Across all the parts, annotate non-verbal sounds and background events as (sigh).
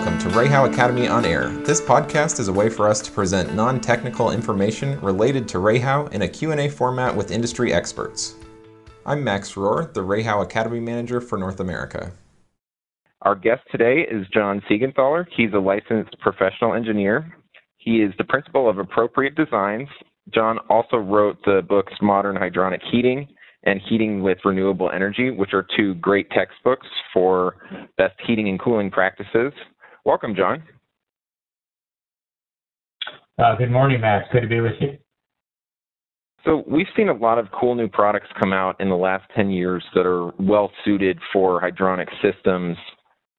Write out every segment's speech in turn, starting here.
Welcome to REHAU Academy on Air. This podcast is a way for us to present non-technical information related to REHAU in a Q&A format with industry experts. I'm Max Rohr, the REHAU Academy Manager for North America. Our guest today is John Siegenthaler. He's a licensed professional engineer. He is the principal of Appropriate Designs. John also wrote the books Modern Hydronic Heating and Heating with Renewable Energy, which are two great textbooks for best heating and cooling practices. Welcome, John. Uh, good morning, Max. Good to be with you. So we've seen a lot of cool new products come out in the last 10 years that are well suited for hydronic systems.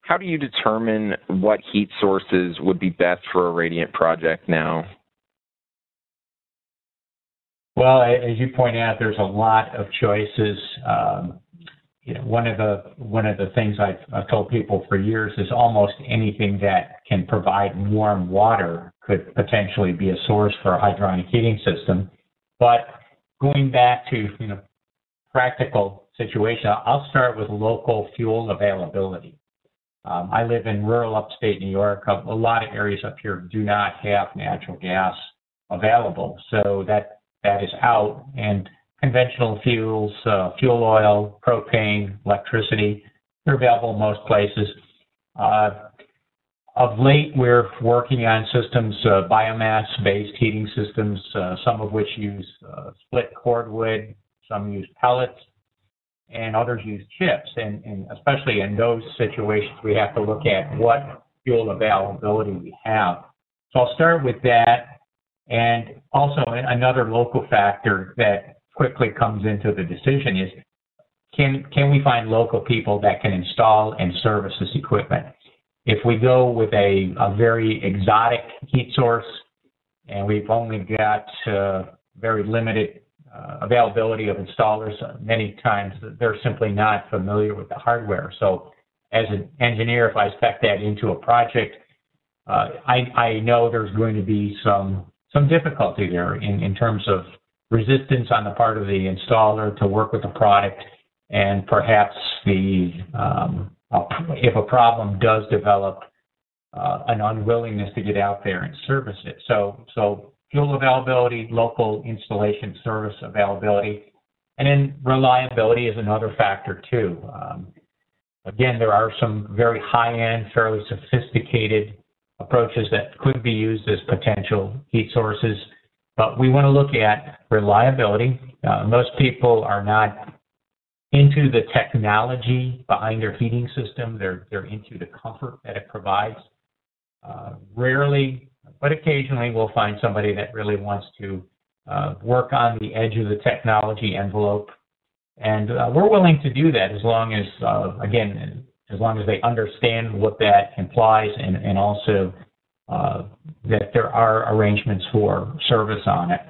How do you determine what heat sources would be best for a radiant project now? Well, as you point out, there's a lot of choices. Um, you know, one of the one of the things I've, I've told people for years is almost anything that can provide warm water could potentially be a source for a hydronic heating system. But going back to you know practical situation, I'll start with local fuel availability. Um, I live in rural upstate New York. A, a lot of areas up here do not have natural gas available, so that that is out, and conventional fuels, uh, fuel oil, propane, electricity, they're available in most places. Uh, of late, we're working on systems, uh, biomass-based heating systems, uh, some of which use uh, split cordwood, some use pellets, and others use chips. And, and especially in those situations, we have to look at what fuel availability we have. So I'll start with that. And also another local factor that quickly comes into the decision is can can we find local people that can install and service this equipment? If we go with a, a very exotic heat source and we've only got uh, very limited uh, availability of installers, many times they're simply not familiar with the hardware. So as an engineer, if I spec that into a project, uh, I, I know there's going to be some some difficulty there in, in terms of resistance on the part of the installer to work with the product and perhaps the um, if a problem does develop uh, an unwillingness to get out there and service it. So so fuel availability, local installation service availability, and then reliability is another factor too. Um, again, there are some very high-end, fairly sophisticated approaches that could be used as potential heat sources. But we want to look at reliability. Uh, most people are not into the technology behind their heating system. They're they're into the comfort that it provides. Uh, rarely, but occasionally, we'll find somebody that really wants to uh, work on the edge of the technology envelope, and uh, we're willing to do that as long as, uh, again, as long as they understand what that implies and, and also uh, that there are arrangements for service on it.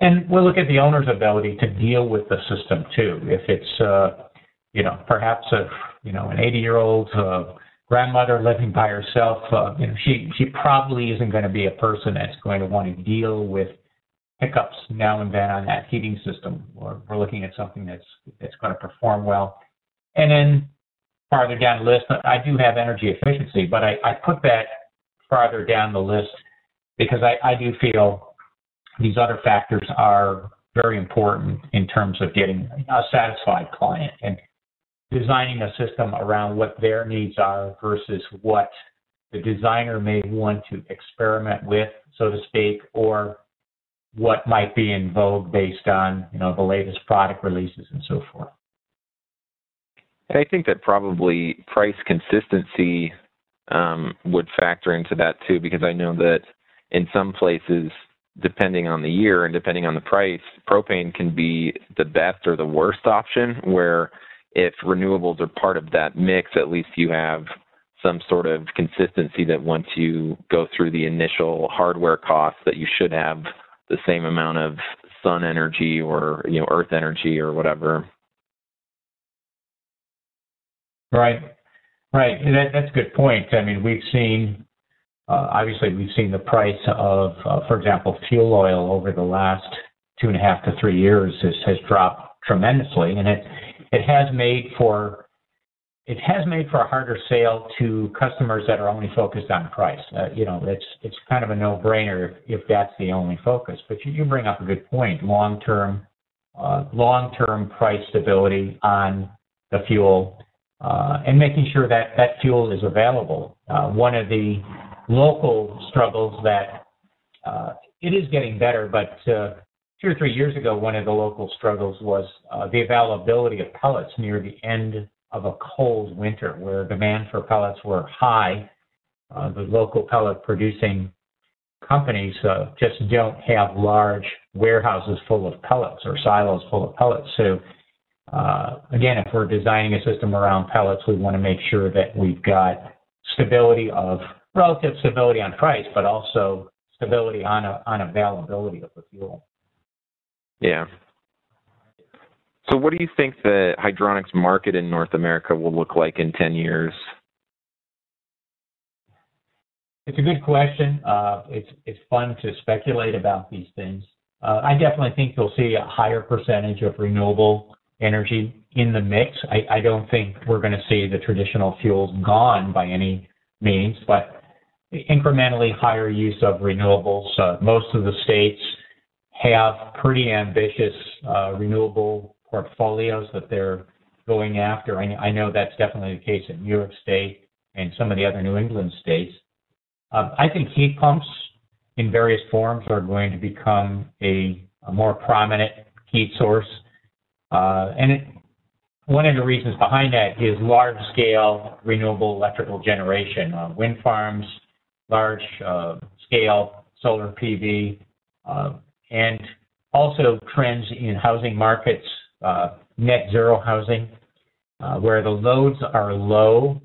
And we'll look at the owner's ability to deal with the system too. If it's, uh, you know, perhaps a, you know, an 80 year old uh, grandmother living by herself, uh, you know, she, she probably isn't going to be a person that's going to want to deal with hiccups now and then on that heating system. Or we're looking at something that's, that's going to perform well. And then farther down the list, I do have energy efficiency, but I, I put that farther down the list because I, I do feel these other factors are very important in terms of getting a satisfied client and designing a system around what their needs are versus what the designer may want to experiment with, so to speak, or what might be in vogue based on you know the latest product releases and so forth. And I think that probably price consistency um, would factor into that too, because I know that in some places, depending on the year and depending on the price, propane can be the best or the worst option. Where if renewables are part of that mix, at least you have some sort of consistency that once you go through the initial hardware costs, that you should have the same amount of sun energy or you know earth energy or whatever Right. Right. That, that's a good point. I mean, we've seen, uh, obviously, we've seen the price of, uh, for example, fuel oil over the last two and a half to three years has, has dropped tremendously, and it it has made for it has made for a harder sale to customers that are only focused on price. Uh, you know, it's it's kind of a no-brainer if, if that's the only focus. But you, you bring up a good point. Long-term, uh, long-term price stability on the fuel, uh, and making sure that that fuel is available. Uh, one of the local struggles that uh, it is getting better, but uh, two or three years ago, one of the local struggles was the availability of pellets near the end of a cold winter where demand for pellets were high. Uh, the local pellet producing companies uh, just don't have large warehouses full of pellets or silos full of pellets. So uh, again, if we're designing a system around pellets, we want to make sure that we've got stability of relative stability on price, but also stability on a, on availability of the fuel. Yeah, so, what do you think the hydronics market in North America will look like in 10 years? It's a good question. Uh, it's it's fun to speculate about these things. Uh, I definitely think you'll see a higher percentage of renewable energy in the mix. I, I don't think we're going to see the traditional fuels gone by any means, but incrementally higher use of renewables. Uh, most of the states have pretty ambitious uh, renewable portfolios that they're going after. I, I know that's definitely the case in New York State and some of the other New England states. Uh, I think heat pumps in various forms are going to become a, a more prominent heat source. Uh, and it, one of the reasons behind that is large scale renewable electrical generation, uh, wind farms, large uh, scale solar PV, and also trends in housing markets net zero housing, where the loads are low.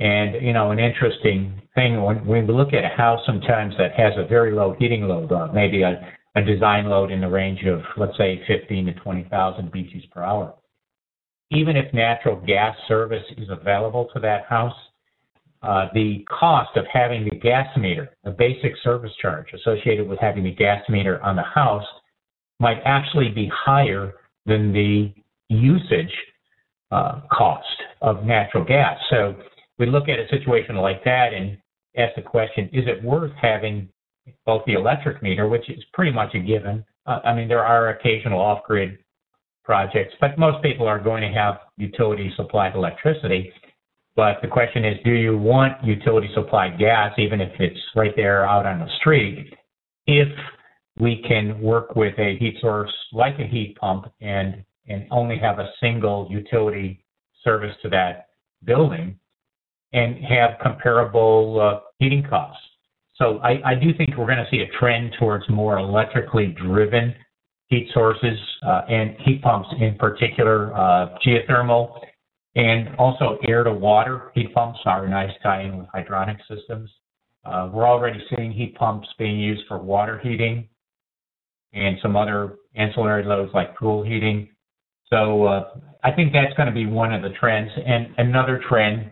And, you know, an interesting thing, when, we look at a house sometimes that has a very low heating load, maybe a, a design load in the range of, let's say, 15 to 20,000 BTUs per hour. Even if natural gas service is available to that house, uh, the cost of having the gas meter, the basic service charge associated with having the gas meter on the house, might actually be higher than the usage uh, cost of natural gas. So we look at a situation like that and ask the question, is it worth having both the electric meter, which is pretty much a given. Uh, I mean, there are occasional off-grid projects, but most people are going to have utility supplied electricity. But the question is, do you want utility supplied gas, even if it's right there out on the street, if we can work with a heat source like a heat pump and and only have a single utility service to that building and have comparable uh, heating costs. So I, I, do think we're going to see a trend towards more electrically driven heat sources uh, and heat pumps in particular, uh, geothermal and also air to water heat pumps are a nice tie-in with hydronic systems. Uh, we're already seeing heat pumps being used for water heating and some other ancillary loads like pool heating. So uh, I think that's going to be one of the trends. And another trend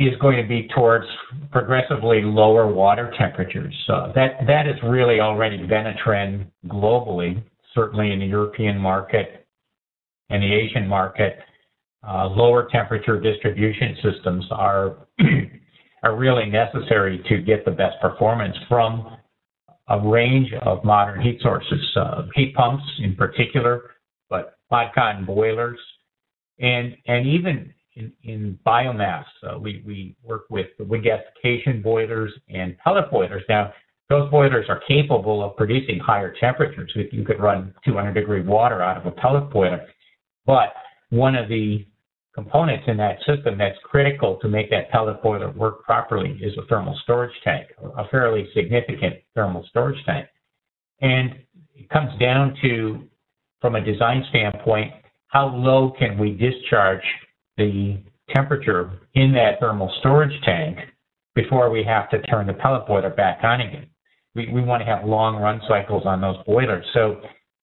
is going to be towards progressively lower water temperatures. So that that has really already been a trend globally, certainly in the European market and the Asian market. Uh, lower temperature distribution systems are (clears throat) are really necessary to get the best performance from a range of modern heat sources, uh, heat pumps in particular, but hot cotton boilers, and and even in, in biomass. Uh, we, we work with wood gasification boilers and pellet boilers. Now, those boilers are capable of producing higher temperatures. You could run 200 degree water out of a pellet boiler. But one of the components in that system that's critical to make that pellet boiler work properly is a thermal storage tank, a fairly significant thermal storage tank. And it comes down to, from a design standpoint, how low can we discharge the temperature in that thermal storage tank before we have to turn the pellet boiler back on again. We, we want to have long run cycles on those boilers. So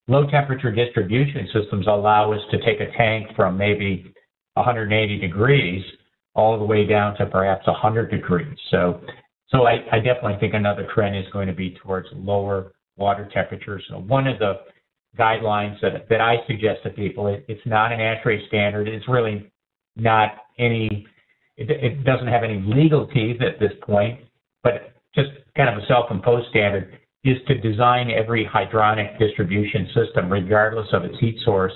low temperature distribution systems allow us to take a tank from maybe 180 degrees all the way down to perhaps 100 degrees. So, so I, I definitely think another trend is going to be towards lower water temperatures. So one of the guidelines that, that I suggest to people, it, it's not an ASHRAE standard. It's really not any, it, it doesn't have any legal teeth at this point, but just kind of a self-imposed standard is to design every hydronic distribution system, regardless of its heat source,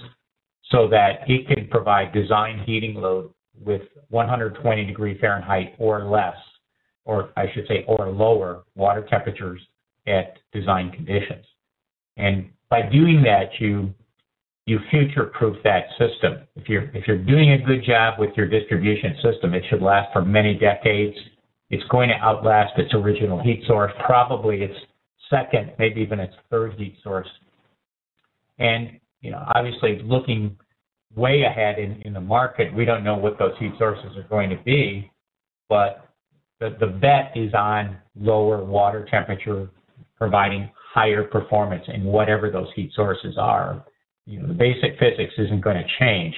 so that it can provide design heating load with 120 degree Fahrenheit or less, or I should say, or lower water temperatures at design conditions. And by doing that, you you future-proof that system. If you're if you're doing a good job with your distribution system, it should last for many decades. It's going to outlast its original heat source, probably its second, maybe even its third heat source. And you know, obviously, looking way ahead in, in the market, we don't know what those heat sources are going to be, but the, the bet is on lower water temperature, providing higher performance in whatever those heat sources are. You know, the basic physics isn't going to change.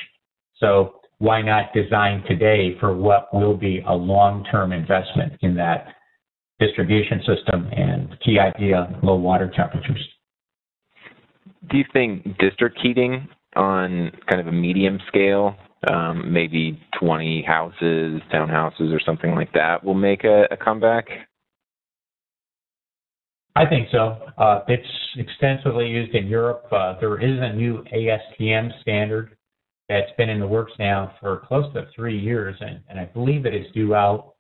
So why not design today for what will be a long-term investment in that distribution system and key idea, low water temperatures. Do you think district heating on kind of a medium scale, um, maybe 20 houses, townhouses, or something like that, will make a, a comeback? I think so. Uh, it's extensively used in Europe. Uh, there is a new ASTM standard that's been in the works now for close to three years, and, and I believe it is due out.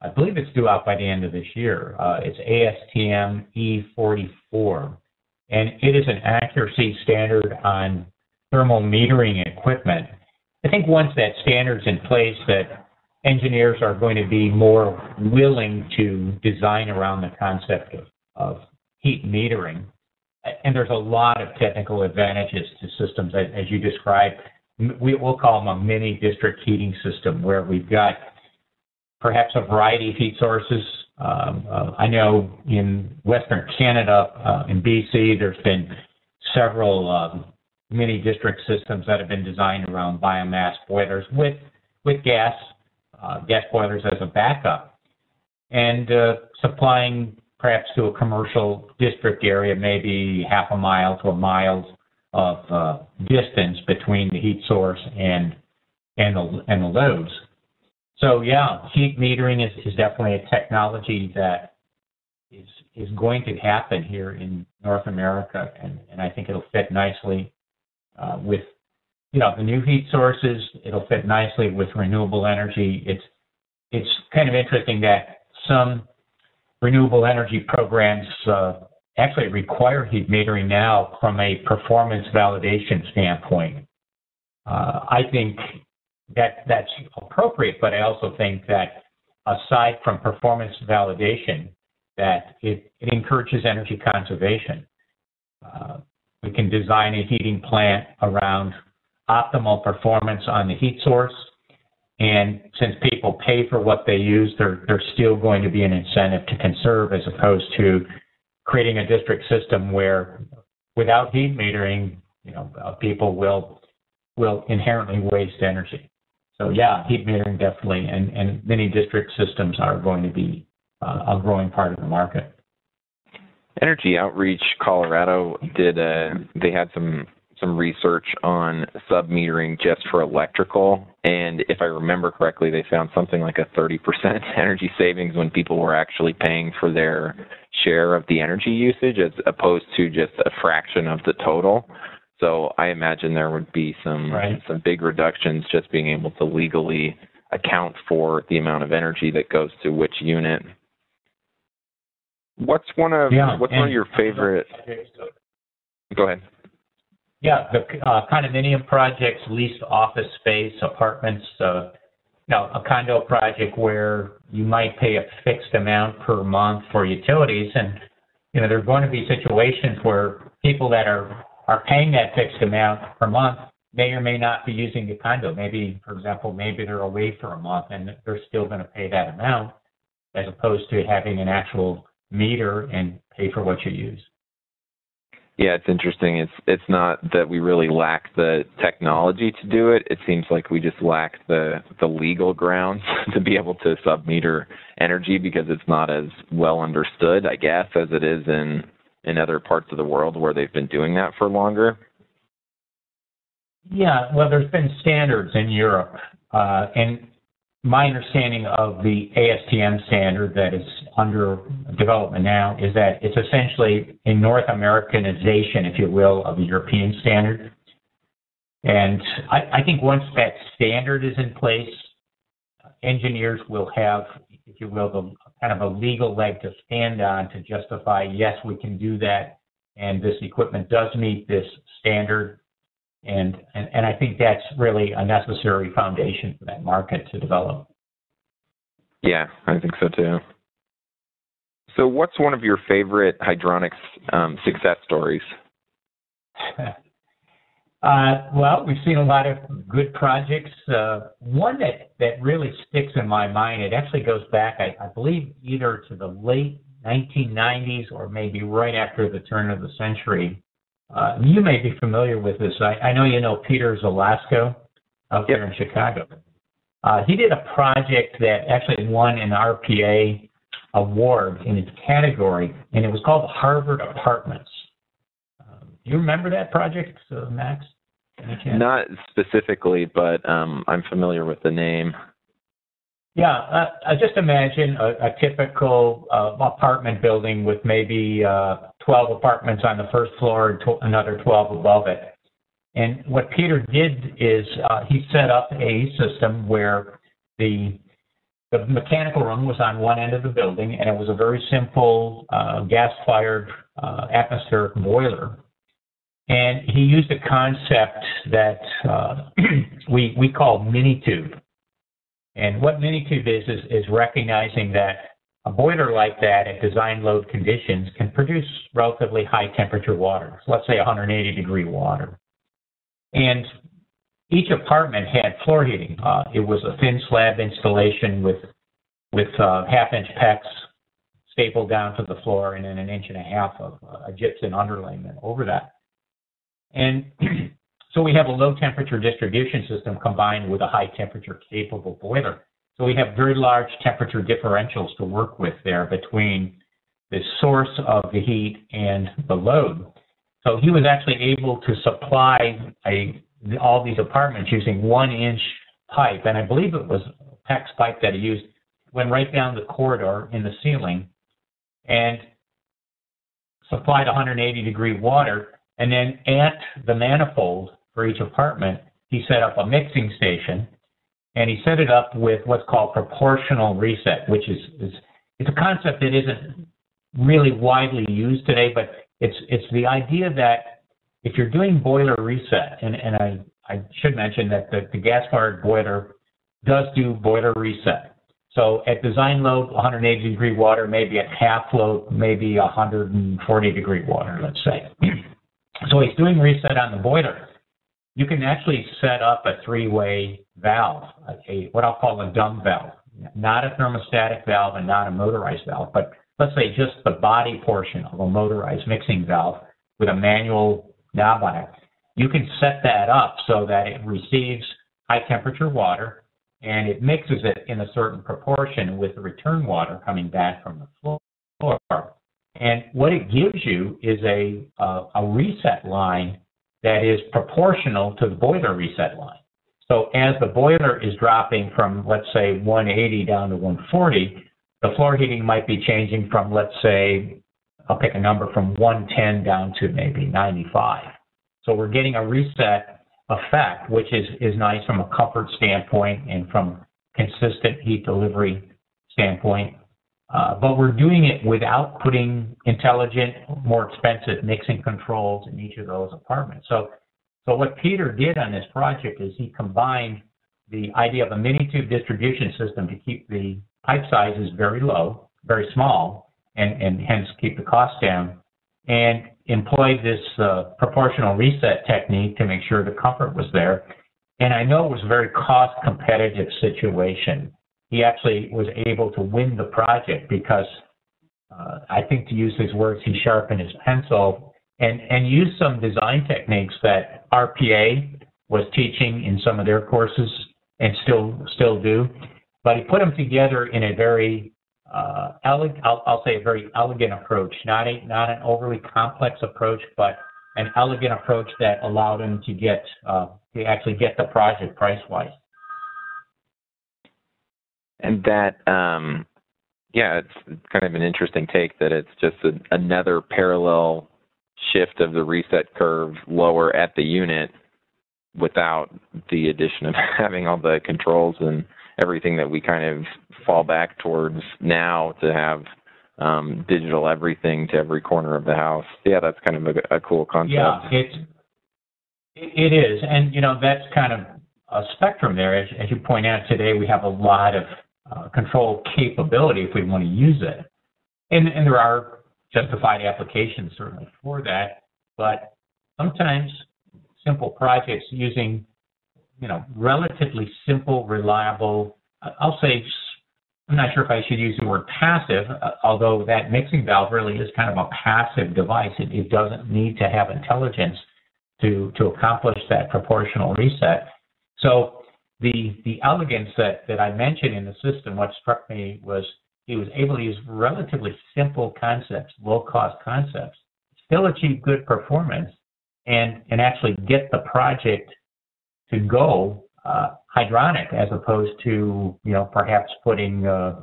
I believe it's due out by the end of this year. Uh, it's ASTM E44, and it is an accuracy standard on thermal metering equipment. I think once that standard's in place, that engineers are going to be more willing to design around the concept of of heat metering. And there's a lot of technical advantages to systems as, as you described. We, will call them a mini district heating system where we've got perhaps a variety of heat sources. Um, uh, I know in Western Canada, uh, in BC, there's been several um, mini district systems that have been designed around biomass boilers with with gas uh, gas boilers as a backup, and uh, supplying perhaps to a commercial district area, maybe half a mile to a mile of uh, distance between the heat source and and the and the loads. So yeah, heat metering is, is definitely a technology that is is going to happen here in North America, and, and I think it'll fit nicely uh, with you know the new heat sources. It'll fit nicely with renewable energy. It's it's kind of interesting that some renewable energy programs uh, actually require heat metering now from a performance validation standpoint. Uh, I think that that's appropriate, but I also think that aside from performance validation, that it, it encourages energy conservation. Uh, we can design a heating plant around optimal performance on the heat source and since people pay for what they use, there, there's still going to be an incentive to conserve as opposed to creating a district system where without heat metering, you know, uh, people will will inherently waste energy. So yeah, heat metering definitely, and, and many district systems are going to be uh, a growing part of the market. Energy Outreach Colorado did they had some some research on sub-metering just for electrical, and if I remember correctly, they found something like a 30% (laughs) energy savings when people were actually paying for their share of the energy usage as opposed to just a fraction of the total. So I imagine there would be some right. some big reductions just being able to legally account for the amount of energy that goes to which unit. What's one of yeah, what's one of your favorite? Go ahead. Yeah, the uh, condominium projects, leased office space, apartments, uh, you know, a condo project where you might pay a fixed amount per month for utilities, and you know there are going to be situations where people that are are paying that fixed amount per month may or may not be using the condo. Maybe, for example, maybe they're away for a month and they're still going to pay that amount, as opposed to having an actual meter and pay for what you use. Yeah, it's interesting. It's it's not that we really lack the technology to do it. It seems like we just lack the the legal grounds (laughs) to be able to submeter energy because it's not as well understood, I guess, as it is in in other parts of the world where they've been doing that for longer. Yeah, well, there's been standards in Europe, uh, and my understanding of the ASTM standard that is under development now is that it's essentially a North Americanization, if you will, of the European standard. And I, I think once that standard is in place, engineers will have, if you will, the kind of a legal leg to stand on to justify, yes, we can do that, and this equipment does meet this standard and, and, and I think that's really a necessary foundation for that market to develop. Yeah, I think so too. So, what's one of your favorite hydronics um, success stories? (laughs) uh, well, we've seen a lot of good projects. Uh, one that, that really sticks in my mind, it actually goes back, I, I believe, either to the late 1990s or maybe right after the turn of the century. Uh, you may be familiar with this. I, I know you know Peter Zalasko out yep. there in Chicago. Uh, he did a project that actually won an RPA award in its category, and it was called Harvard Apartments. Um, do you remember that project, uh, Max? Not specifically, but um, I'm familiar with the name. Yeah, uh, just imagine a, a typical uh, apartment building with maybe uh, 12 apartments on the first floor and another 12 above it. And what Peter did is uh, he set up a system where the the mechanical room was on one end of the building, and it was a very simple uh, gas-fired uh, atmospheric boiler. And he used a concept that uh, (clears throat) we we call mini tube. And what Minitube is, is, is recognizing that a boiler like that at design load conditions can produce relatively high temperature water, let's say 180 degree water. And each apartment had floor heating. Uh, it was a thin slab installation with with uh, half inch PEX stapled down to the floor and then an inch and a half of uh, a gypsum underlayment over that. And (clears throat) So we have a low temperature distribution system combined with a high temperature capable boiler. So we have very large temperature differentials to work with there between the source of the heat and the load. So he was actually able to supply a, all these apartments using one inch pipe, and I believe it was PEX pipe that he used, went right down the corridor in the ceiling and supplied 180 degree water. And then at the manifold, for each apartment, he set up a mixing station and he set it up with what's called proportional reset, which is, is it's a concept that isn't really widely used today, but it's it's the idea that if you're doing boiler reset, and, and I, I should mention that the, the gas-fired boiler does do boiler reset. So at design load, 180 degree water, maybe at half load, maybe 140 degree water, let's say. (clears throat) so he's doing reset on the boiler you can actually set up a three-way valve, a what I'll call a dumb valve, not a thermostatic valve and not a motorized valve, but let's say just the body portion of a motorized mixing valve with a manual knob on it. You can set that up so that it receives high temperature water and it mixes it in a certain proportion with the return water coming back from the floor. And what it gives you is a, a, a reset line that is proportional to the boiler reset line. So as the boiler is dropping from, let's say, 180 down to 140, the floor heating might be changing from, let's say, I'll pick a number from 110 down to maybe 95. So we're getting a reset effect, which is, is nice from a comfort standpoint and from consistent heat delivery standpoint. Uh, but we're doing it without putting intelligent, more expensive mixing controls in each of those apartments. So, so what Peter did on this project is he combined the idea of a mini tube distribution system to keep the pipe sizes very low, very small, and, and hence keep the cost down, and employed this uh, proportional reset technique to make sure the comfort was there. And I know it was a very cost competitive situation he actually was able to win the project because uh, I think to use his words, he sharpened his pencil and, and used some design techniques that RPA was teaching in some of their courses and still still do. But he put them together in a very uh, elegant, I'll, I'll, say a very elegant approach, not a not an overly complex approach, but an elegant approach that allowed him to get uh, to actually get the project price wise. And that, um, yeah, it's kind of an interesting take that it's just a, another parallel shift of the reset curve lower at the unit without the addition of (laughs) having all the controls and everything that we kind of fall back towards now to have um, digital everything to every corner of the house. Yeah, that's kind of a, a cool concept. Yeah, it's it is, and you know that's kind of a spectrum there. As, as you point out today, we have a lot of uh, control capability if we want to use it, and and there are justified applications certainly for that. But sometimes simple projects using you know relatively simple, reliable. I'll say I'm not sure if I should use the word passive, uh, although that mixing valve really is kind of a passive device. It, it doesn't need to have intelligence to, to accomplish that proportional reset. So the, the elegance that, that I mentioned in the system, what struck me was he was able to use relatively simple concepts, low cost concepts, still achieve good performance, and, and actually get the project to go uh, hydronic as opposed to, you know, perhaps putting uh,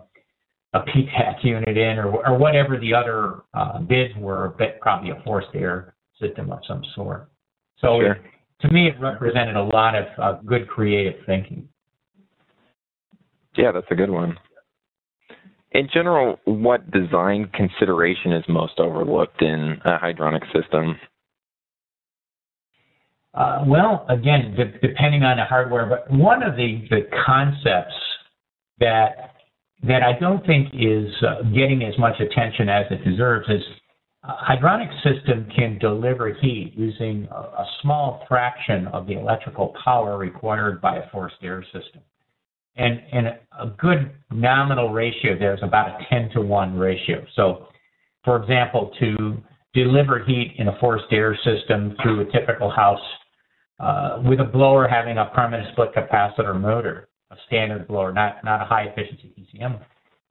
a PTAC unit in or, or whatever the other uh, bids were, but probably a forced air system of some sort. So Sure. To me, it represented a lot of uh, good creative thinking. Yeah, that's a good one. In general, what design consideration is most overlooked in a hydronic system? Uh, well, again, de- depending on the hardware, but one of the, the concepts that that I don't think is uh, getting as much attention as it deserves is hydronic system can deliver heat using a, small fraction of the electrical power required by a forced air system. And, and a good nominal ratio there is about a 10 to 1 ratio. So, for example, to deliver heat in a forced air system through a typical house uh, with a blower having a permanent split capacitor motor, a standard blower, not, not a high efficiency ECM,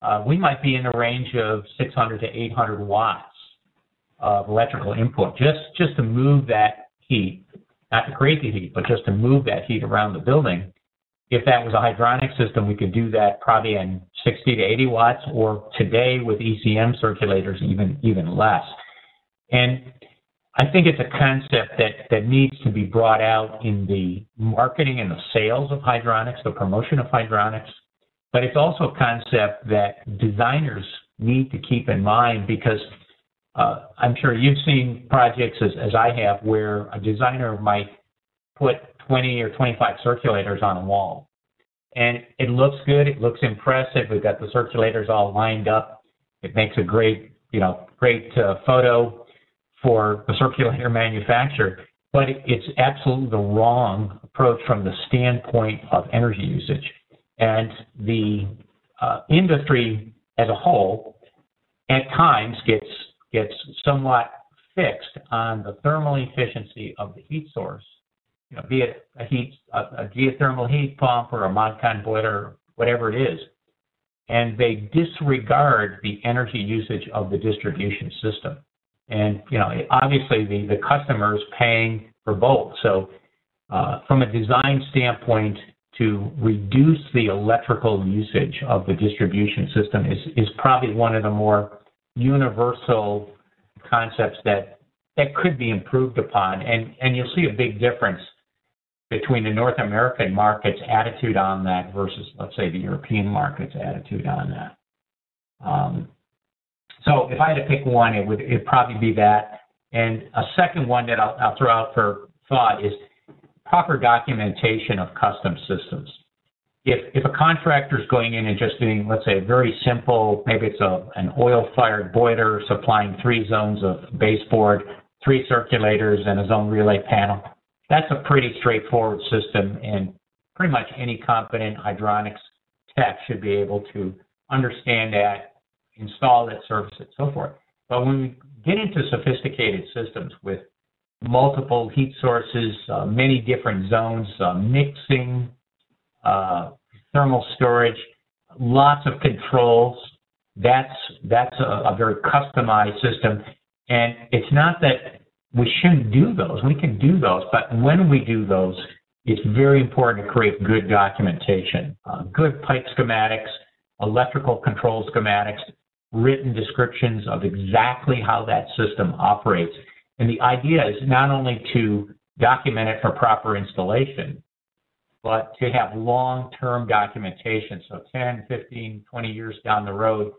uh, we might be in the range of 600 to 800 watts of electrical input just, just to move that heat, not to create the heat, but just to move that heat around the building. If that was a hydronic system, we could do that probably in 60 to 80 watts, or today with ECM circulators, even even less. And I think it's a concept that, that needs to be brought out in the marketing and the sales of hydronics, the promotion of hydronics, but it's also a concept that designers need to keep in mind because uh, I'm sure you've seen projects as, as I have where a designer might put 20 or 25 circulators on a wall. And it looks good, it looks impressive. We've got the circulators all lined up. It makes a great, you know, great uh, photo for the circulator (laughs) manufacturer, but it's absolutely the wrong approach from the standpoint of energy usage. And the uh, industry as a whole, at times, gets gets somewhat fixed on the thermal efficiency of the heat source, you know, be it a heat a, a geothermal heat pump or a Modcon boiler, whatever it is, and they disregard the energy usage of the distribution system. And you know, obviously the the customer is paying for both. So uh, from a design standpoint, to reduce the electrical usage of the distribution system is, is probably one of the more universal concepts that that could be improved upon. And and you'll see a big difference between the North American market's attitude on that versus, let's say, the European market's attitude on that. Um, so if I had to pick one, it would it'd probably be that. And a second one that I'll, I'll throw out for thought is proper documentation of custom systems. If, if a contractor is going in and just doing, let's say, a very simple, maybe it's a, an oil-fired boiler supplying three zones of baseboard, three circulators, and a zone relay panel, that's a pretty straightforward system, and pretty much any competent hydronics tech should be able to understand that, install that, service it, so forth. But when we get into sophisticated systems with multiple heat sources, uh, many different zones, uh, mixing, uh, thermal storage, lots of controls. That's that's a, a, very customized system, and it's not that we shouldn't do those. We can do those, but when we do those, it's very important to create good documentation, uh, good pipe schematics, electrical control schematics, written descriptions of exactly how that system operates. And the idea is not only to document it for proper installation, but to have long-term documentation. So 10, 15, 20 years down the road,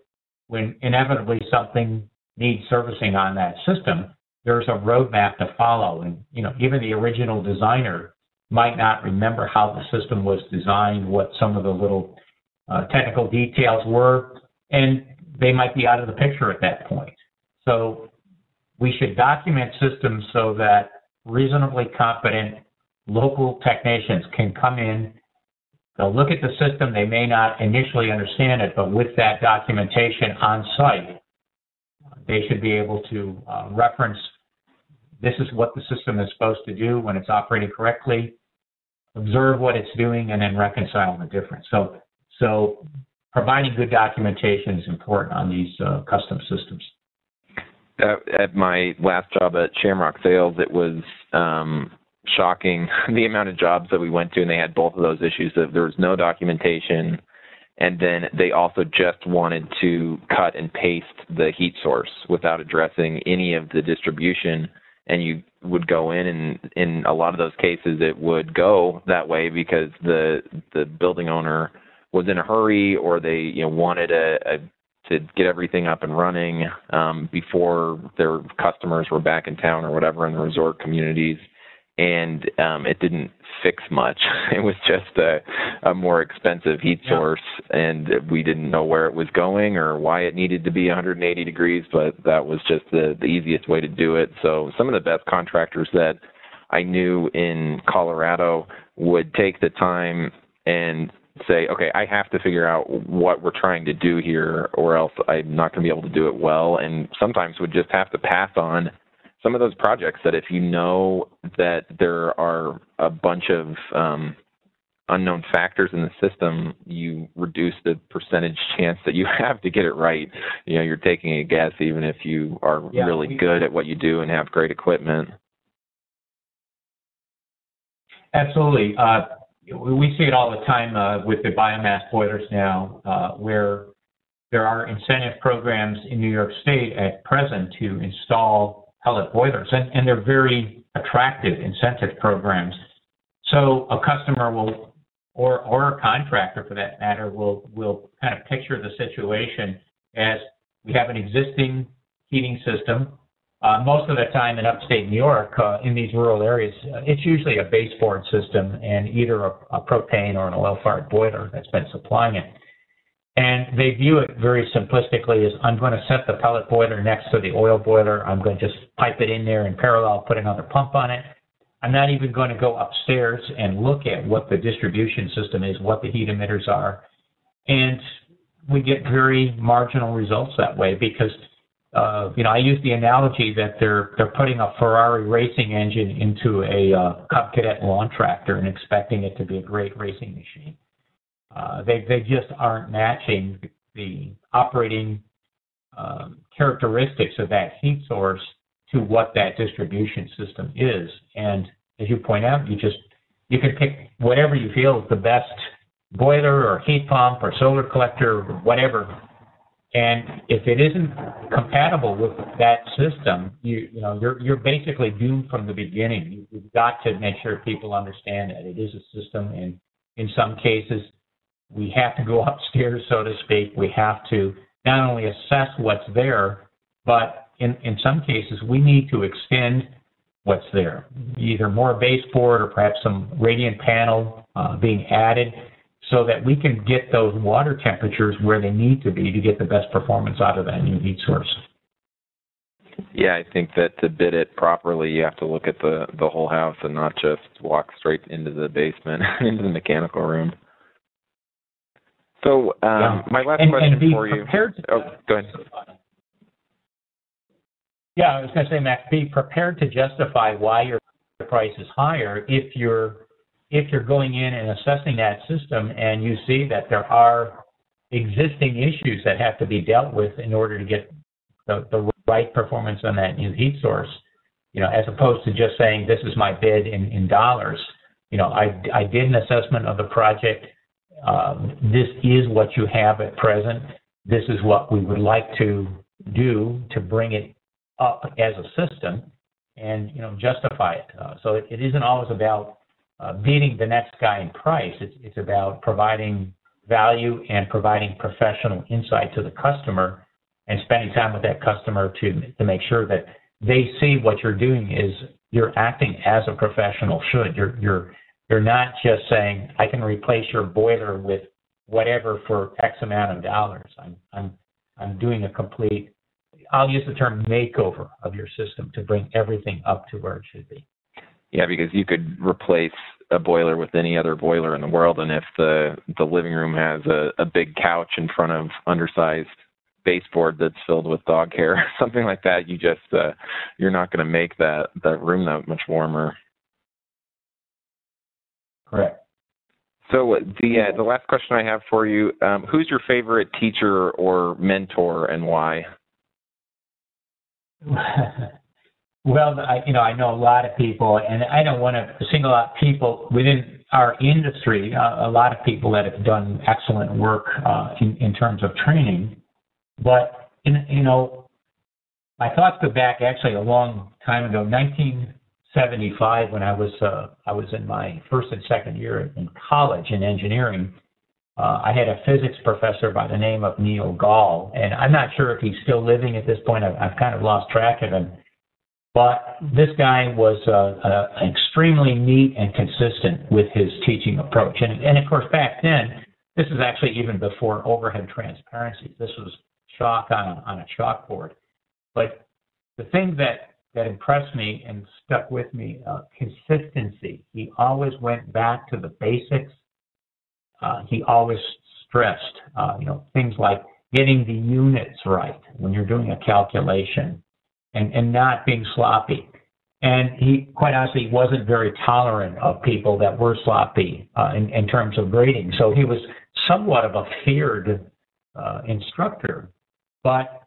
when inevitably something needs servicing on that system, there's a roadmap to follow. And, you know, even the original designer might not remember how the system was designed, what some of the little uh, technical details were, and they might be out of the picture at that point. So we should document systems so that reasonably competent local technicians can come in, they'll look at the system, they may not initially understand it, but with that documentation on site, they should be able to uh, reference this is what the system is supposed to do when it's operating correctly, observe what it's doing, and then reconcile the difference. So, so providing good documentation is important on these uh, custom systems. at my last job at Shamrock Sales, it was um, shocking (laughs) the amount of jobs that we went to, and they had both of those issues. That there was no documentation, and then they also just wanted to cut and paste the heat source without addressing any of the distribution and you would go in and in a lot of those cases it would go that way because the the building owner was in a hurry or they you know wanted a, a to get everything up and running um, before their customers were back in town or whatever in the resort communities and um, it didn't fix much. (laughs) It was just a, a more expensive heat source, and we didn't know where it was going or why it needed to be 180 degrees, but that was just the, the easiest way to do it. So some of the best contractors that I knew in Colorado would take the time and say, okay, I have to figure out what we're trying to do here, or else I'm not going to be able to do it well. And sometimes would just have to pass on some of those projects that if you know that there are a bunch of um, unknown factors in the system, you reduce the percentage chance that you (laughs) have to get it right. You know, you're taking a guess even if you are yeah, really we, good at what you do and have great equipment. Absolutely. Uh, we see it all the time uh, with the biomass boilers now, uh, where there are incentive programs in New York State at present to install pellet boilers, and, and they're very attractive incentive programs. So a customer will, or or a contractor for that matter, will will kind of picture the situation as we have an existing heating system. Uh, most of the time in upstate New York, uh, in these rural areas, uh, it's usually a baseboard system and either a, a propane or an oil-fired boiler that's been supplying it. And they view it very simplistically as I'm going to set the pellet boiler next to the oil boiler. I'm going to just pipe it in there in parallel, put another pump on it. I'm not even going to go upstairs and look at what the distribution system is, what the heat emitters are. And we get very marginal results that way because, uh, you know, I use the analogy that they're they're putting a Ferrari racing engine into a uh, Cub Cadet lawn tractor and expecting it to be a great racing machine. Uh, they they just aren't matching the operating um, characteristics of that heat source to what that distribution system is. And as you point out, you just you can pick whatever you feel is the best boiler or heat pump or solar collector or whatever. And if it isn't compatible with that system, you you know you're you're basically doomed from the beginning. You've got to make sure people understand that it is a system, and in some cases, we have to go (laughs) upstairs, so to speak. We have to not only assess what's there, but in, in some cases, we need to extend what's there, either more baseboard or perhaps some radiant panel uh, being added so that we can get those water temperatures where they need to be to get the best performance out of that new heat source. Yeah, I think that to bid it properly, you have to look at the the whole house and not just walk straight into the basement, (laughs) into the mechanical room. So um, yeah. my last and, question and for you. To, oh, go ahead. Yeah, I was going to say, Max, be prepared to justify why your price is higher if you're if you're going in and assessing that system and you see that there are existing issues that have to be dealt with in order to get the, the right performance on that new heat source, you know, as opposed to just saying this is my bid in, in dollars. you know, I, I did an assessment of the project. Um, this is what you have at present. This is what we would like to do to bring it up as a system and, you know, justify it. Uh, so it, it isn't always about uh, beating the next guy in price. It's, it's about providing value and providing professional insight to the customer and spending time with that customer to, to make sure that they see what you're doing is you're acting as a professional should. You're, you're, you're not just saying, I can replace your boiler with whatever for X amount of dollars. I'm, I'm, I'm doing a complete, I'll use the term makeover of your system to bring everything up to where it should be. Yeah, because you could replace a boiler with any other boiler in the world, and if the the living room has a, a big couch in front of undersized baseboard that's filled with dog hair, (laughs) something like that, you just uh, you're not going to make that that room that much warmer. Correct. So the uh, the last question I have for you: um, Who's your favorite teacher or mentor, and why? (laughs) well, I, you know, I know a lot of people, and I don't want to single out people within our industry. Uh, a lot of people that have done excellent work uh, in in terms of training, but in, you know, my thoughts go back actually a long time ago, 19 75 when I was uh, I was in my first and second year in college in engineering. Uh, I had a physics professor by the name of Neil Gall, and I'm not sure if he's still living at this point. I've, I've kind of lost track of him. But this guy was uh, uh, extremely neat and consistent with his teaching approach. And, and of course, back then, this is actually even before overhead transparency. This was chalk on on a chalkboard. But the thing that that impressed me and stuck with me uh, consistency. He always went back to the basics. Uh, he always stressed, uh, you know, things like getting the units right when you're doing a calculation and, and not being sloppy. And he, quite honestly, wasn't very tolerant of people that were sloppy uh, in, in terms of grading. So he was somewhat of a feared uh, instructor. But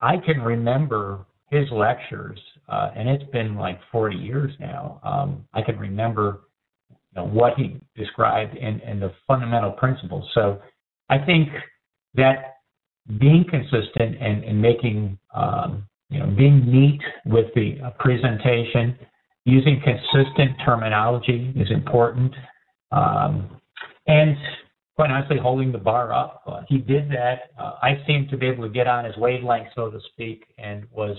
I can remember his lectures, uh, and it's been like 40 years now. Um, I can remember you know, what he described and, and the fundamental principles. So I think that being consistent and, and making, um, you know, being neat with the presentation, using consistent terminology is important. Um, and quite honestly, holding the bar up. Uh, he did that. Uh, I seemed to be able to get on his wavelength, so to speak, and was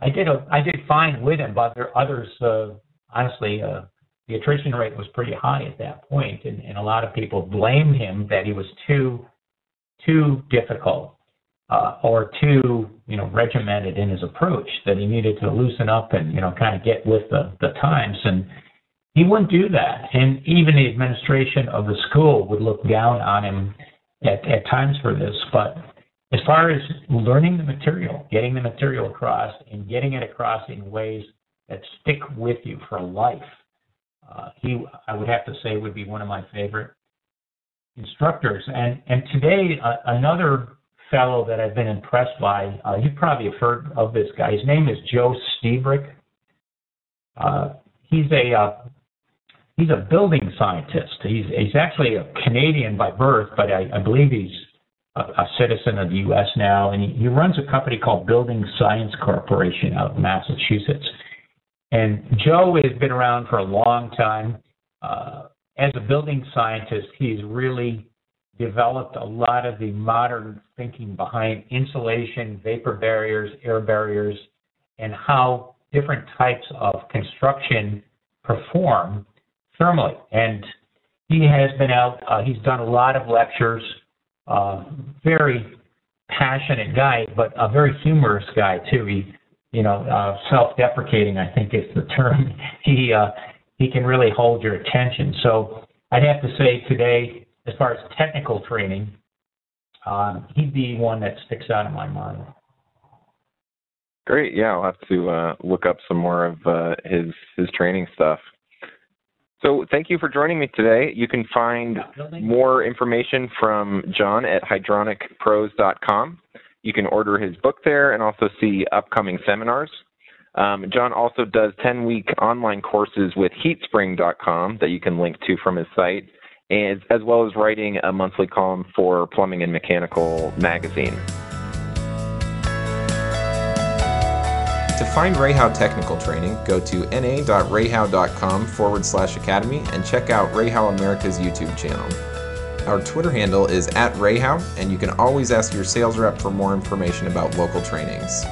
I did a, I did fine with him, but there others, uh, honestly, uh, the attrition rate was pretty high at that point, and, and a lot of people blamed him that he was too too difficult uh, or too you know regimented in his approach. That he needed to loosen up and you know kind of get with the the times, and he wouldn't do that. And even the administration of the school would look down on him at, at times for this, but as far as learning the material, getting the material across, and getting it across in ways that stick with you for life, uh, he, I would have to say, would be one of my favorite instructors. And and today, uh, another fellow that I've been impressed by, uh, you probably have heard of this guy. His name is Joe Lstiburek. Uh, he's a uh, he's a building scientist. He's he's actually a Canadian by birth, but I, I believe he's a, a citizen of the U.S. now, and he, he runs a company called Building Science Corporation out of Massachusetts. And Joe has been around for a long time. Uh, as a building scientist, he's really developed a lot of the modern thinking behind insulation, vapor barriers, air barriers, and how different types of construction perform thermally. And he has been out, uh, he's done a lot of lectures uh, very passionate guy, but a very humorous guy too. He, you know, uh, self-deprecating, I think is the term. (laughs) he uh, he can really hold your attention. So I'd have to say today, as far as technical training, uh, he'd be one that sticks out in my mind. Great. Yeah, I'll have to uh, look up some more of uh, his his training stuff. So thank you for joining me today. You can find more information from John at hydronicpros.com. You can order his book there and also see upcoming seminars. Um, John also does 10 week online courses with heatspring.com that you can link to from his site, as, as well as writing a monthly column for Plumbing and Mechanical magazine. To find REHAU technical training, go to na.rehau.com forward slash academy and check out REHAU America's YouTube channel. Our Twitter handle is at REHAU, and you can always ask your sales rep for more information about local trainings.